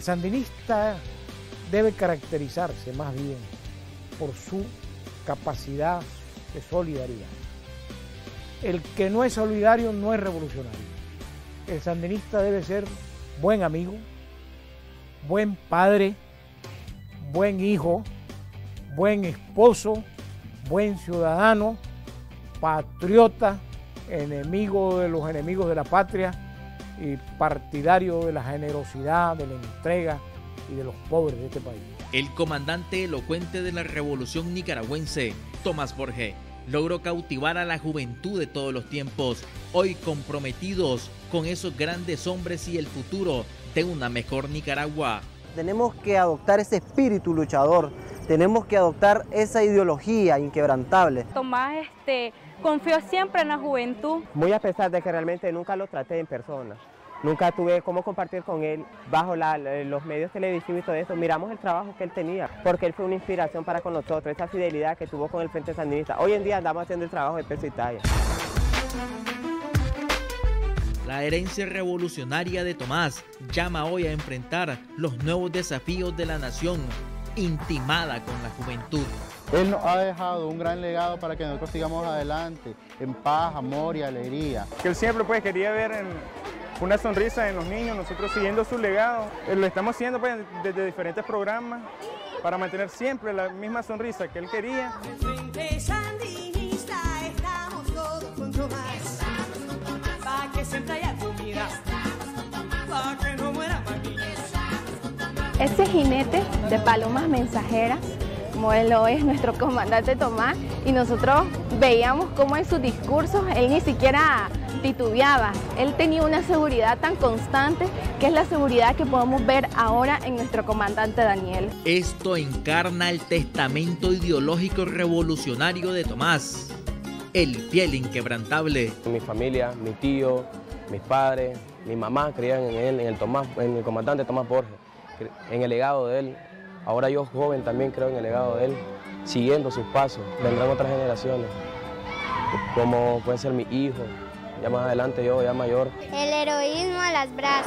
El sandinista debe caracterizarse más bien por su capacidad de solidaridad. El que no es solidario no es revolucionario. El sandinista debe ser buen amigo, buen padre, buen hijo, buen esposo, buen ciudadano, patriota, enemigo de los enemigos de la patria y partidario de la generosidad, de la entrega y de los pobres de este país. El comandante elocuente de la revolución nicaragüense, Tomás Borges, logró cautivar a la juventud de todos los tiempos, hoy comprometidos con esos grandes hombres y el futuro de una mejor Nicaragua. Tenemos que adoptar ese espíritu luchador, tenemos que adoptar esa ideología inquebrantable. Tomás este, confió siempre en la juventud. Muy a pesar de que realmente nunca lo traté en persona. Nunca tuve cómo compartir con él bajo los medios televisivos y todo eso. Miramos el trabajo que él tenía, porque él fue una inspiración para con nosotros, esa fidelidad que tuvo con el Frente Sandinista. Hoy en día andamos haciendo el trabajo de peso y talla. La herencia revolucionaria de Tomás llama hoy a enfrentar los nuevos desafíos de la nación, intimada con la juventud. Él nos ha dejado un gran legado para que nosotros sigamos adelante, en paz, amor y alegría. Que él siempre pues quería ver en una sonrisa en los niños, nosotros siguiendo su legado. Eh, lo estamos haciendo pues, desde diferentes programas para mantener siempre la misma sonrisa que él quería. Ese jinete de palomas mensajeras como él lo es nuestro comandante Tomás, y nosotros veíamos cómo en sus discursos él ni siquiera titubeaba, él tenía una seguridad tan constante que es la seguridad que podemos ver ahora en nuestro comandante Daniel. Esto encarna el testamento ideológico revolucionario de Tomás, el piel inquebrantable. Mi familia, mi tío, mis padres, mi mamá creían en él, en el, Tomás, en el comandante Tomás Borges, en el legado de él, Ahora yo joven también creo en el legado de él, siguiendo sus pasos. Vendrán otras generaciones, como puede ser mi hijo, ya más adelante yo, ya mayor. El heroísmo a las brasas,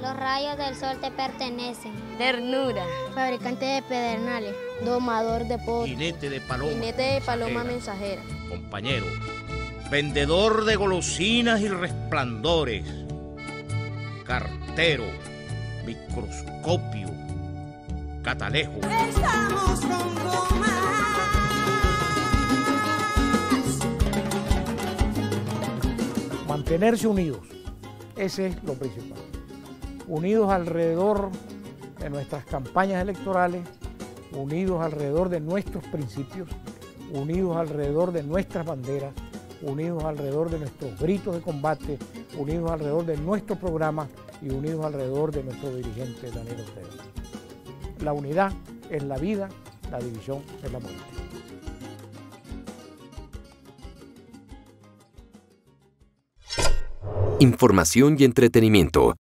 los rayos del sol te pertenecen. Ternura. Fabricante de pedernales, domador de pollo. Jinete de paloma. Jinete de paloma mensajera. Compañero, vendedor de golosinas y resplandores. Cartero, microscopio Catalejo. Estamos con Mantenerse unidos, ese es lo principal. Unidos alrededor de nuestras campañas electorales, unidos alrededor de nuestros principios, unidos alrededor de nuestras banderas, unidos alrededor de nuestros gritos de combate, unidos alrededor de nuestro programa y unidos alrededor de nuestro dirigente Daniel Ortega. La unidad es la vida, la división es la muerte. Información y entretenimiento.